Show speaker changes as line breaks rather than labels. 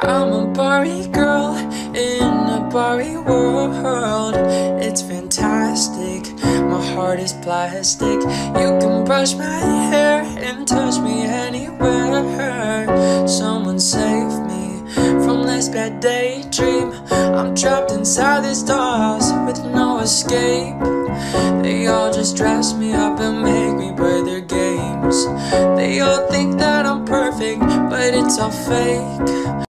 I'm a Barbie girl in a Barbie world. It's fantastic. My heart is plastic. You can brush my hair and touch me anywhere. Someone save me from this bad daydream. I'm trapped inside these dolls with no escape. They all just dress me up and make me play their games. They all think that I'm perfect, but it's all fake.